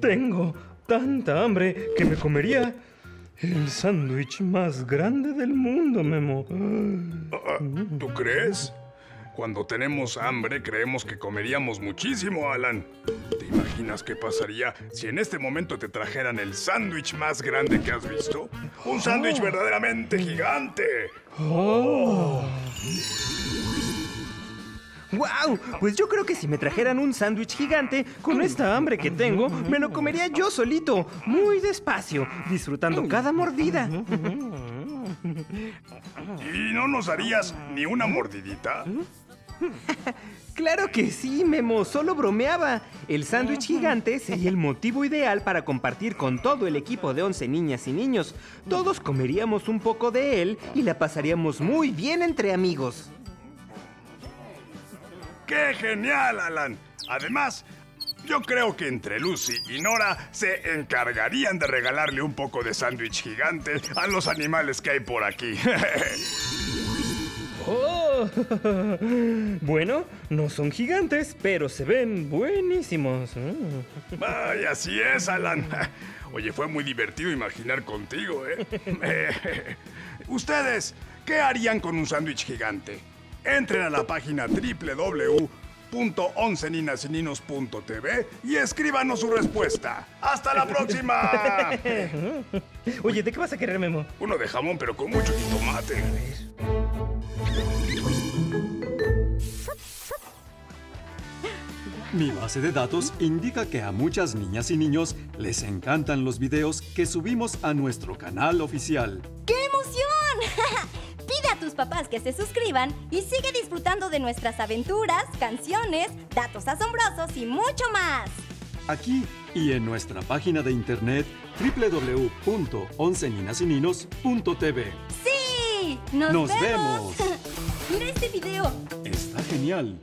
Tengo tanta hambre que me comería el sándwich más grande del mundo, Memo. Ah, ¿Tú crees? Cuando tenemos hambre creemos que comeríamos muchísimo, Alan. ¿Te imaginas qué pasaría si en este momento te trajeran el sándwich más grande que has visto? Un sándwich verdaderamente gigante. Oh. ¡Wow! Pues yo creo que si me trajeran un sándwich gigante, con esta hambre que tengo, me lo comería yo solito, muy despacio, disfrutando cada mordida. ¿Y no nos harías ni una mordidita? Claro que sí, Memo, solo bromeaba. El sándwich gigante sería el motivo ideal para compartir con todo el equipo de 11 niñas y niños. Todos comeríamos un poco de él y la pasaríamos muy bien entre amigos. ¡Qué genial, Alan! Además, yo creo que entre Lucy y Nora se encargarían de regalarle un poco de sándwich gigante a los animales que hay por aquí. Oh. Bueno, no son gigantes, pero se ven buenísimos. Ay, así es, Alan. Oye, fue muy divertido imaginar contigo, ¿eh? Ustedes, ¿qué harían con un sándwich gigante? Entren a la página www.onceninasininos.tv y escríbanos su respuesta. ¡Hasta la próxima! Oye, ¿de qué vas a querer, Memo? Uno de jamón, pero con mucho jitomate. Mi base de datos indica que a muchas niñas y niños les encantan los videos que subimos a nuestro canal oficial. ¡Qué emoción! Pide a tus papás que se suscriban y sigue disfrutando de nuestras aventuras, canciones, datos asombrosos y mucho más. Aquí y en nuestra página de internet www.onceninasininos.tv. ¡Sí! ¡Nos, ¡Nos vemos! vemos! Mira este video. Está genial.